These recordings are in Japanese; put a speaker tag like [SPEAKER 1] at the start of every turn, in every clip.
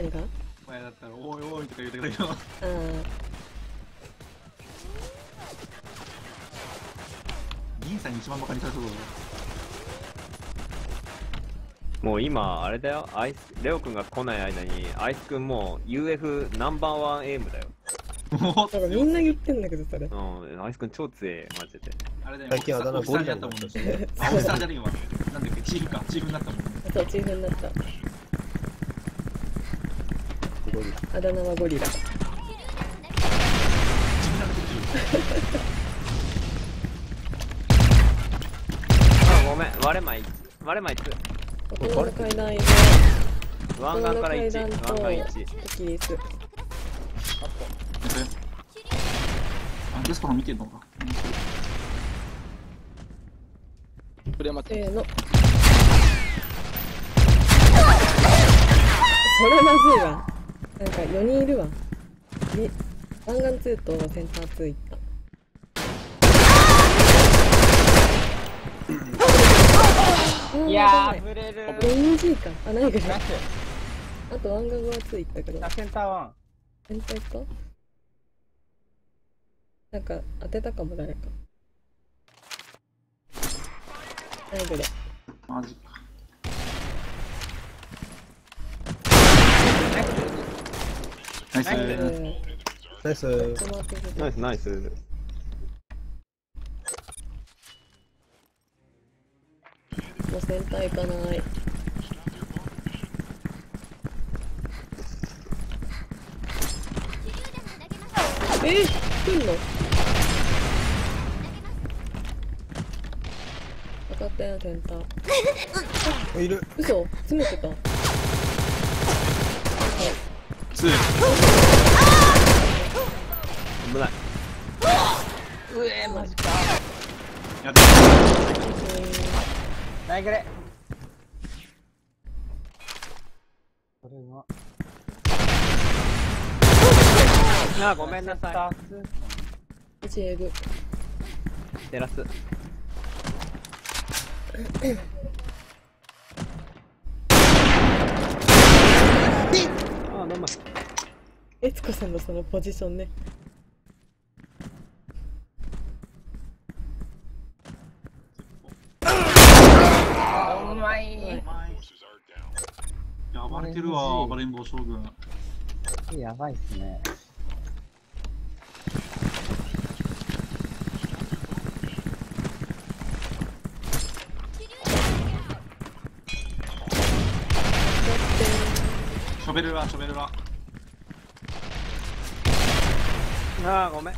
[SPEAKER 1] 何が？
[SPEAKER 2] 前だったら、おいおいとか言ってくれど。
[SPEAKER 1] あ
[SPEAKER 2] 銀さんに一番バカにされそうだ
[SPEAKER 3] もう今、あれだよ、アイス、レオ君が来ない間に、アイス君もう UF ナンバーワンエイムだよ。
[SPEAKER 2] もう
[SPEAKER 1] あ。なんかみんな言ってんだけど、それ。
[SPEAKER 3] うん、アイス君超強え、マジで。
[SPEAKER 2] あれだよ、
[SPEAKER 4] 最近あだ名
[SPEAKER 2] おじさんになったもんね。あ、おじさんじゃねえわ。なんだっけ、チーフか。チーフになったもんね。
[SPEAKER 1] そう、チーフになった。
[SPEAKER 4] ゴリラ
[SPEAKER 1] あだ名はゴリラ。
[SPEAKER 3] あ、ごめん、割れまい、割れまいつ？
[SPEAKER 1] 大人の階段へ
[SPEAKER 3] 湾岸から1、
[SPEAKER 1] 大人の階
[SPEAKER 3] 湾
[SPEAKER 1] 段と
[SPEAKER 3] 岸1。
[SPEAKER 1] 時リス。
[SPEAKER 2] あ、ゲストの見てんのか。
[SPEAKER 5] プレマ
[SPEAKER 1] せーの。それまずいわ。なんか4人いるわ。り湾岸2とセンター2行った。
[SPEAKER 5] いや
[SPEAKER 1] ー、
[SPEAKER 5] ー、ブレる。
[SPEAKER 1] NG か。あ、ないぐらい。
[SPEAKER 5] ナイス
[SPEAKER 1] あと湾岸は2行ったけど。
[SPEAKER 5] あセンターワン。
[SPEAKER 1] センター行った？なんか当てたかも誰か。ないぐらい。
[SPEAKER 2] マジか。ナイス。
[SPEAKER 1] うん。
[SPEAKER 4] ナイス
[SPEAKER 3] ナイス、ナイス。
[SPEAKER 1] もうセンター行かない。えー、来んの？分かったよ、センター。
[SPEAKER 4] いる
[SPEAKER 1] 嘘詰めてた。
[SPEAKER 2] ツー。
[SPEAKER 3] 危ない。
[SPEAKER 5] うえマジか。
[SPEAKER 2] やって
[SPEAKER 5] ナイグレ。これは。
[SPEAKER 3] あ、ごめんなさ
[SPEAKER 5] さ
[SPEAKER 1] うちエグ。
[SPEAKER 3] い。テラス。あ、どんまい。
[SPEAKER 1] えつこさんのそのポジションね。
[SPEAKER 5] うまい。
[SPEAKER 2] やばれてるわ、暴れん坊将軍。
[SPEAKER 5] やばいっすね。
[SPEAKER 2] ショベルラ、ショベルラ。
[SPEAKER 3] あー、ごめん。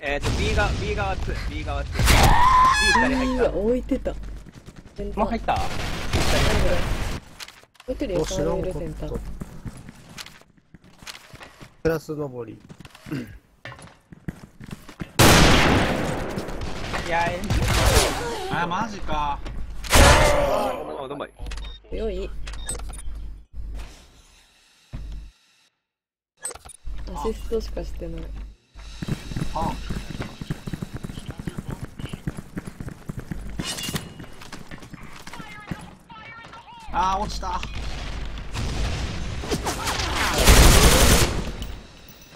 [SPEAKER 3] えっ、ー、と、B が、B 側2、B 側2。B 二人入った。
[SPEAKER 1] 置いてた。
[SPEAKER 5] もう入った？
[SPEAKER 1] ないぐらい。もう一人
[SPEAKER 4] お知らん
[SPEAKER 1] 横にいる
[SPEAKER 4] こ
[SPEAKER 1] センター
[SPEAKER 4] と。プラス上り
[SPEAKER 5] いやえ
[SPEAKER 2] あ、マジか。
[SPEAKER 3] あ、どんまい。
[SPEAKER 1] 強い。アシストしかしてない。
[SPEAKER 2] あ。あー、落ちた。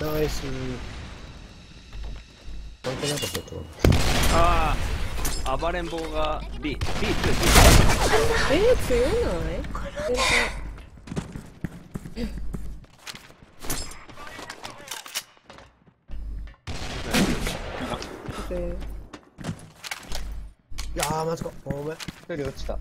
[SPEAKER 4] ナイス関係なかったと
[SPEAKER 3] ああ、暴れん坊が B、B2、B。
[SPEAKER 1] えー、強ないセン
[SPEAKER 4] いやーマジかごめん
[SPEAKER 5] 一人落ちた。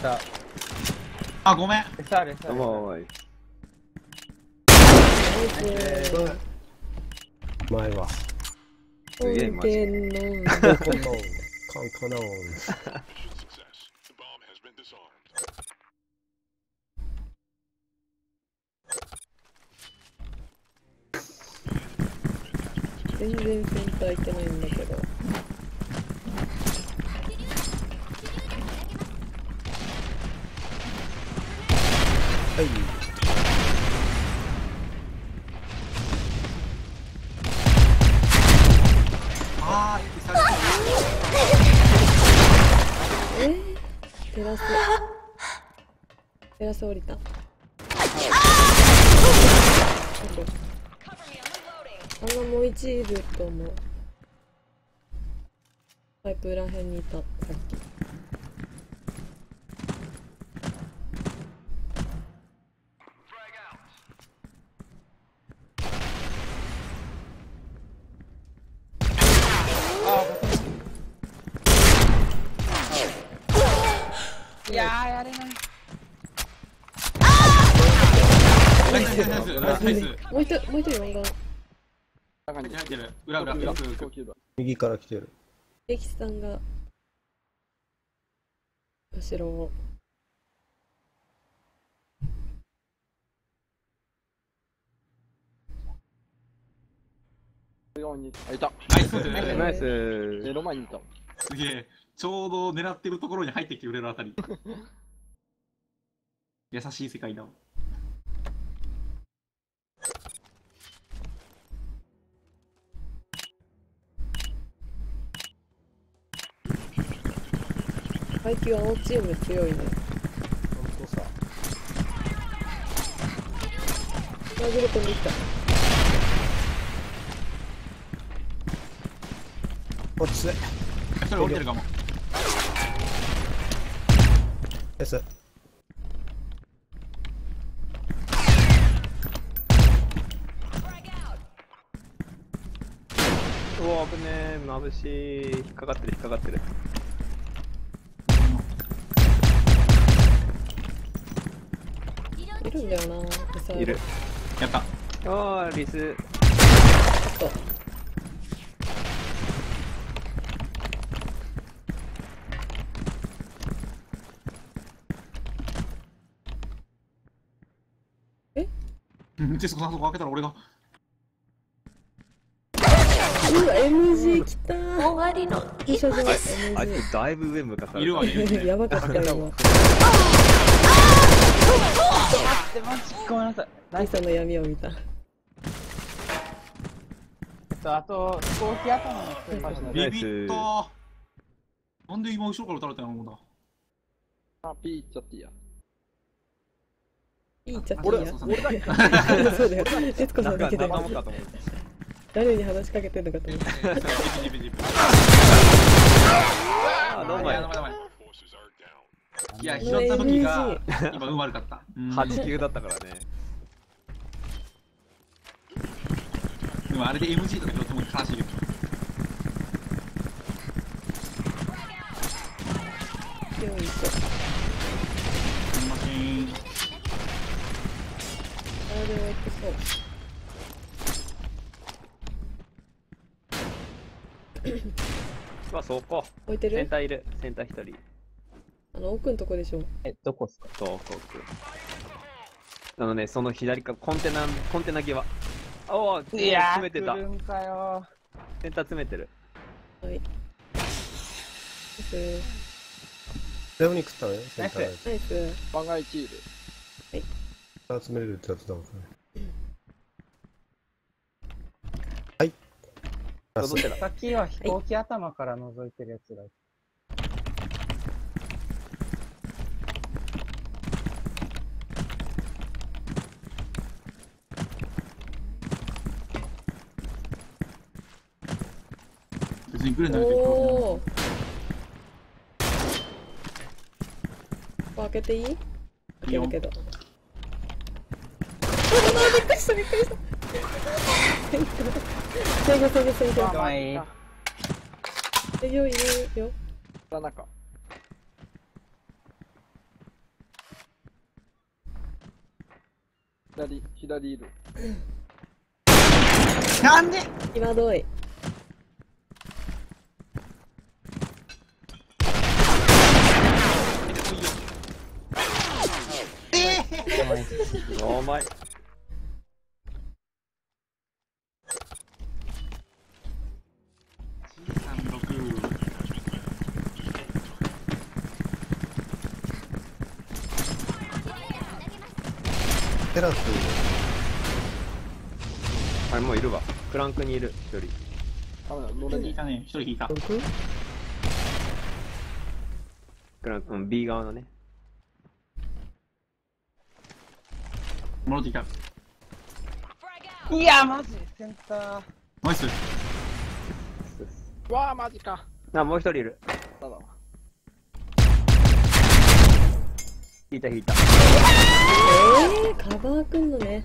[SPEAKER 5] 下
[SPEAKER 2] あごめん。
[SPEAKER 5] 下あ
[SPEAKER 3] おい
[SPEAKER 4] 前は
[SPEAKER 1] すげえ
[SPEAKER 4] マジでンン
[SPEAKER 1] 全然センターないんだけど。
[SPEAKER 4] はい。
[SPEAKER 2] あー、
[SPEAKER 1] えー、テラス。テラス降りた。あ。んなもう一いると思う。パイプらへんにいた、さっき。もう一人、もう一人4が、
[SPEAKER 5] 中に
[SPEAKER 2] 入ってる裏裏裏裏
[SPEAKER 5] 高級だ。
[SPEAKER 4] 右から来てる。
[SPEAKER 1] エキさんが、後ろを。
[SPEAKER 5] 4に。あ、いた。
[SPEAKER 2] ナイス
[SPEAKER 3] ナイス
[SPEAKER 5] 目の前にいた。
[SPEAKER 2] すげえちょうど狙ってるところに入ってきてくれるあたり 優しい世界だわ
[SPEAKER 1] 階級青チーム強いね。
[SPEAKER 4] 本当さ。
[SPEAKER 1] 殴る飛んできた。
[SPEAKER 4] こっちで。
[SPEAKER 2] 一人降りてるかも
[SPEAKER 4] S。
[SPEAKER 3] うわ危ねえ眩しい引っかかってる引っかかってる
[SPEAKER 1] いるんだよな、
[SPEAKER 3] いる
[SPEAKER 2] やった
[SPEAKER 3] ああリス
[SPEAKER 1] あった。
[SPEAKER 2] うんテスコさんそこ開けたら俺が
[SPEAKER 1] うわ、MG 来たー。
[SPEAKER 6] 終わりの
[SPEAKER 1] 駐車場
[SPEAKER 3] あい。つだいぶ上向かされた
[SPEAKER 2] いるわいるわ
[SPEAKER 1] やばかった今。
[SPEAKER 5] で、マジごめんなさい。ナイ
[SPEAKER 1] の闇を見た。
[SPEAKER 5] あと、飛行機頭のスーパーし
[SPEAKER 2] ビビったなんで今後ろから撃たれたの思う
[SPEAKER 5] あ、ピーいっちゃっていいや。
[SPEAKER 1] いいっちゃってい
[SPEAKER 2] 俺
[SPEAKER 1] いや。
[SPEAKER 2] 俺だけ
[SPEAKER 1] そうだよ。徹子さんだけで
[SPEAKER 3] 仲間かと思った
[SPEAKER 1] 誰に話しかけてんのかと思った。
[SPEAKER 3] あどうも
[SPEAKER 2] いやいや拾った時が今運悪かった。うん。
[SPEAKER 3] 8級だったからね。
[SPEAKER 2] でもあれで MG とか拾っても悲しいけど
[SPEAKER 1] よい。
[SPEAKER 2] すいません。
[SPEAKER 1] あれは行ってそう。
[SPEAKER 3] まあそこ。
[SPEAKER 1] 置いてる？
[SPEAKER 3] センターいる。センター1人
[SPEAKER 1] あの、奥のとこでしょ。
[SPEAKER 5] え、どこっすか？
[SPEAKER 3] そうそうあのねその左かコンテナコンテナ際おお詰めてた
[SPEAKER 5] 来るんかよ。
[SPEAKER 3] センター詰めてる
[SPEAKER 1] はい。ナイス。
[SPEAKER 4] レオに食ったのよ、センターで。
[SPEAKER 1] ナイス。
[SPEAKER 5] 番外チール。
[SPEAKER 4] 集めれるってやつだもんね。はい。
[SPEAKER 5] は飛行機頭から覗いてるやつがいた。
[SPEAKER 2] 別に来るんだけど
[SPEAKER 1] 開けていい？開けるけど。あ、びっくりした、びっくりした。制御、制御、制御。
[SPEAKER 5] 前い。
[SPEAKER 1] 制御いるよ。
[SPEAKER 5] 真中。左、左いる。
[SPEAKER 2] なんで
[SPEAKER 1] 際どい。
[SPEAKER 3] うまい。
[SPEAKER 4] テラス
[SPEAKER 3] あれもういるわ。クランクにいる一人。
[SPEAKER 6] ダメだ乗れね
[SPEAKER 2] えたね。一人引いた。
[SPEAKER 3] クランク、う、B 側のね。
[SPEAKER 2] 戻ってきた。
[SPEAKER 5] いや、マジセンター。
[SPEAKER 2] ナイス。
[SPEAKER 6] うわあ、マジか。
[SPEAKER 3] あ、もう一人いる。
[SPEAKER 6] だだわ。
[SPEAKER 3] 引いた引いた。
[SPEAKER 1] えー、カバーくんのね。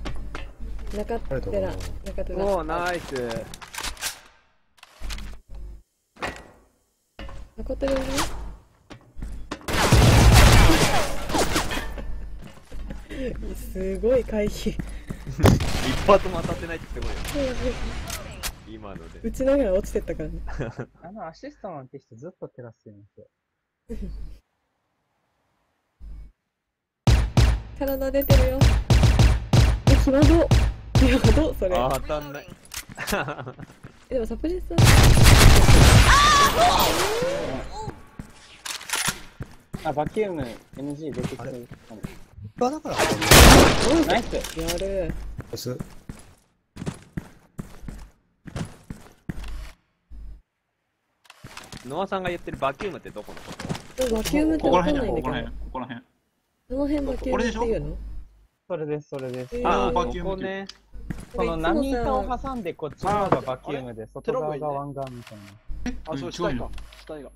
[SPEAKER 1] 中
[SPEAKER 4] ありがとう
[SPEAKER 1] 手ら。
[SPEAKER 3] おー、ナイス。
[SPEAKER 1] 中手らね。すごい回避。
[SPEAKER 3] 一発も当たってないってすごいよ。今ので。
[SPEAKER 1] 打ちながら落ちてったからね。
[SPEAKER 5] あのアシストなんて人ずっとテラスいますよ。
[SPEAKER 1] 体出てるよ。え、際ど。際ど、それ。
[SPEAKER 3] あー、当たんない。
[SPEAKER 1] えでもサプレッサー。
[SPEAKER 5] あ、バキューム NG 出てきてる。
[SPEAKER 4] あ、だから、
[SPEAKER 5] ナイス
[SPEAKER 1] やる。
[SPEAKER 4] です。
[SPEAKER 3] ノアさんが言ってるバキュームってどこのこと？
[SPEAKER 1] バキュームって
[SPEAKER 2] ここ
[SPEAKER 1] わか
[SPEAKER 2] ら辺だよ、
[SPEAKER 1] んないんだけど
[SPEAKER 2] ここら。辺。ここら辺。
[SPEAKER 1] その辺バキュームっていうの？
[SPEAKER 5] それです、それです。
[SPEAKER 1] えー
[SPEAKER 3] あー、
[SPEAKER 2] バキューム
[SPEAKER 3] ここね。
[SPEAKER 5] この波板を挟んでこっち側がバキュームで、外側が湾岸みたいな。
[SPEAKER 6] あ、そう、
[SPEAKER 2] うん
[SPEAKER 6] 下にか
[SPEAKER 2] 違うよ。
[SPEAKER 6] 下にか。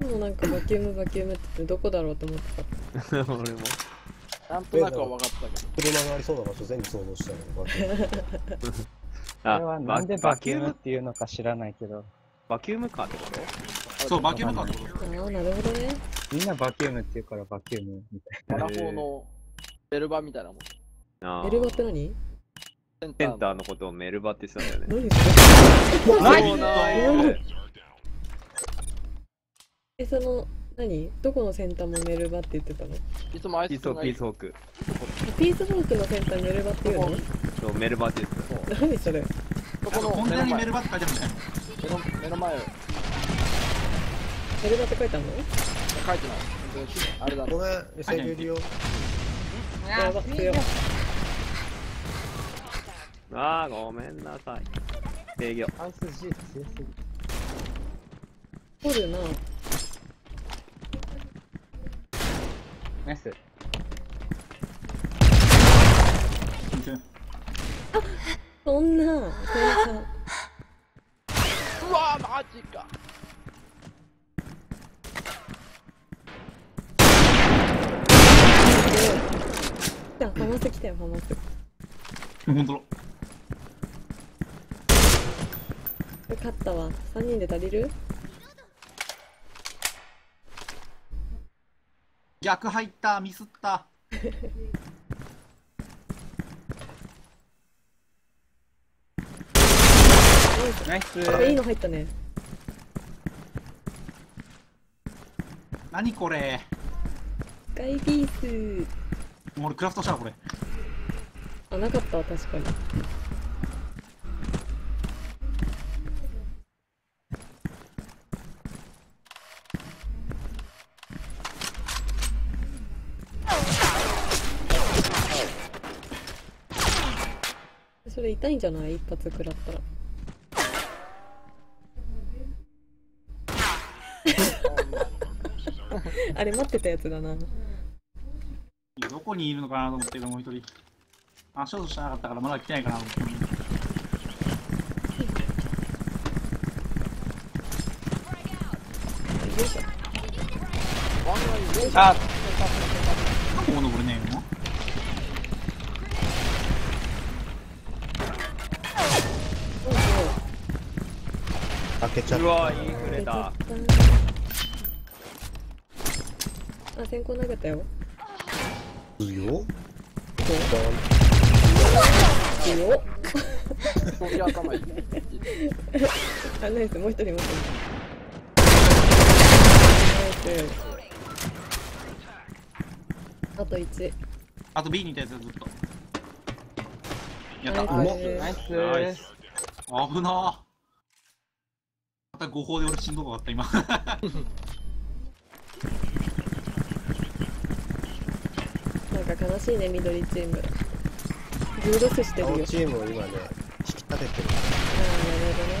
[SPEAKER 1] でもなんかバキュームバキュームって言ってどこだろうと思ってた。
[SPEAKER 3] 俺も。
[SPEAKER 6] なんとなくは分かったけど。
[SPEAKER 4] 車がありそうな場所全部想像したよ。
[SPEAKER 5] これはなんでバキューム？っていうのか知らないけど、
[SPEAKER 3] バキュームカーってこと？
[SPEAKER 2] そう、バキュームカーってこと
[SPEAKER 1] ああ、なるほどね。
[SPEAKER 5] みんなバキュームって言うからバキュームみたい
[SPEAKER 6] アラフォーのベルバみたいなもん。
[SPEAKER 3] あ
[SPEAKER 1] メルバって何？
[SPEAKER 6] セン
[SPEAKER 3] タ
[SPEAKER 6] ター
[SPEAKER 3] ーのことをメルバって言ってたんだよね。
[SPEAKER 1] 何 それえ、その、何？どこのセンターもメルバって言ってたの？
[SPEAKER 6] いつもあい
[SPEAKER 3] ピースホーク、ピースホーク。
[SPEAKER 1] ピースフォークのセンターメルバっていうの？
[SPEAKER 3] そう、メルバって言ってた。
[SPEAKER 1] 何それ？
[SPEAKER 6] そこの
[SPEAKER 2] コンテ
[SPEAKER 6] 目の前
[SPEAKER 2] ナにメルバって書いてあるんだよ。
[SPEAKER 6] 目の目の前
[SPEAKER 1] メルバって書いてあるの？
[SPEAKER 6] 書いてない。あれだ
[SPEAKER 4] ごめん、SL いるよ。
[SPEAKER 1] やば、強い。
[SPEAKER 3] あー、ごめんなさい。制御。
[SPEAKER 5] な。ハウス G 強す
[SPEAKER 1] るな。
[SPEAKER 5] ナイス。
[SPEAKER 1] そんな。
[SPEAKER 6] うわー、マジか。
[SPEAKER 1] じゃあ、ファマス来たよ、ファマス。
[SPEAKER 2] ほんとだ。
[SPEAKER 1] 勝ったわ。3人で足りる？
[SPEAKER 2] 逆入った、ミスった。
[SPEAKER 5] ナイス。
[SPEAKER 1] あ、いいの入ったね。
[SPEAKER 2] 何これ。
[SPEAKER 1] スカイピース。
[SPEAKER 2] 俺クラフトしたわ、これ。
[SPEAKER 1] あ、なかったわ、確かに。れ痛いんじゃない？一発食らったら。あれ待ってたやつだな。
[SPEAKER 2] どこにいるのかなと思ってるもう一人。あ、ショートしなかったからまだ来てないかなと思って。
[SPEAKER 5] あ、
[SPEAKER 2] ここ登れねえの
[SPEAKER 4] けちゃっ
[SPEAKER 3] うわ、
[SPEAKER 4] た。
[SPEAKER 3] インフレだ。
[SPEAKER 1] あ、先行投げたよ。
[SPEAKER 4] 強っ
[SPEAKER 1] 強っ。
[SPEAKER 6] 飛び頭いい。
[SPEAKER 1] あ、ナイス、もう一人もう一人。ナイス。あと1。
[SPEAKER 2] あと B にいたやつずっと。やった。
[SPEAKER 1] ナイス
[SPEAKER 5] ナイス。
[SPEAKER 3] ナイス
[SPEAKER 2] 危なまた誤報で俺しんどかった今
[SPEAKER 1] なんか悲しいね、緑チーム。フードスしてるよ。あ
[SPEAKER 4] 青チームを今ね、引き立ててる。
[SPEAKER 1] あ、なるほどね。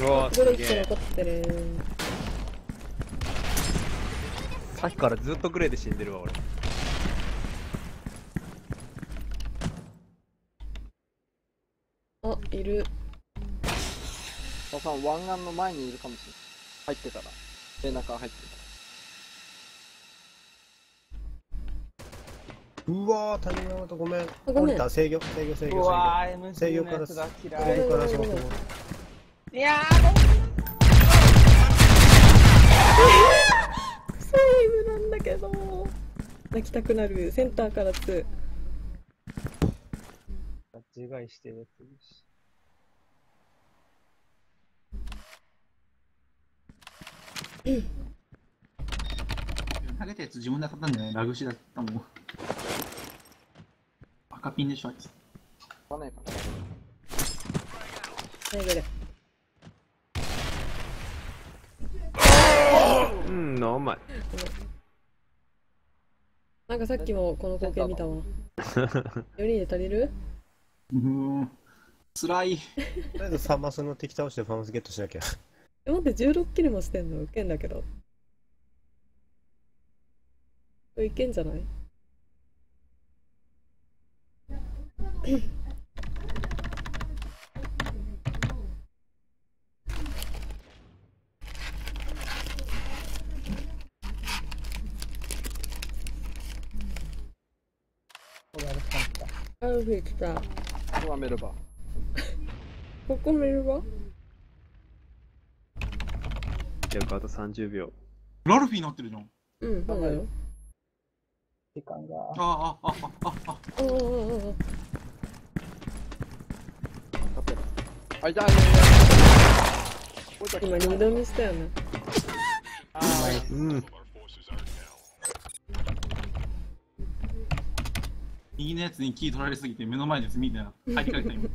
[SPEAKER 3] うわ
[SPEAKER 1] すごい
[SPEAKER 3] すげえ
[SPEAKER 1] 人残ってる。
[SPEAKER 3] さっきからずっとグレーで死んでるわ俺
[SPEAKER 1] あ、いる。
[SPEAKER 6] 佐さん、湾岸の前にいるかもしれない。入ってたら。背中入って
[SPEAKER 4] うわー、谷川とごめん。
[SPEAKER 1] ごめん
[SPEAKER 4] 降りた、制御、制御、制御、制御。から制。御からその
[SPEAKER 5] いや
[SPEAKER 1] セーブなんだけど。泣きたくなる。センターから2。
[SPEAKER 5] ー、勘違いしてるやついるし。
[SPEAKER 2] 投げたやつ自分で当たったんじゃないラグシだったもん。赤ピンでしょ、あいつ。
[SPEAKER 6] た。ねえかな。
[SPEAKER 1] 最後で。
[SPEAKER 3] うんノーマイ
[SPEAKER 1] なんかさっきもこの光景見たわ。4人で足りる？
[SPEAKER 2] うーん。辛い。
[SPEAKER 4] とりあえずサマスの敵倒してファームスゲットしなきゃ。
[SPEAKER 1] え、待って、16キルもしてんの？ウケんだけど。これいけんじゃない？
[SPEAKER 5] あ
[SPEAKER 1] フィー来た。
[SPEAKER 6] ここはメルバ。
[SPEAKER 1] ここ見るわ
[SPEAKER 3] 約あと30秒
[SPEAKER 2] ラルフィーになってるじゃん。
[SPEAKER 1] うん、そうだよ。
[SPEAKER 5] 時間が。
[SPEAKER 2] ああ、あ、あ、あ、あ。
[SPEAKER 1] ああ、ああ、あ
[SPEAKER 6] あ、いたいたいた。こいつ
[SPEAKER 1] あ。今、二度見したよね。
[SPEAKER 3] うん
[SPEAKER 2] 右のやつにキー取られすぎて目の前のやつ見てな。入ってかれた今。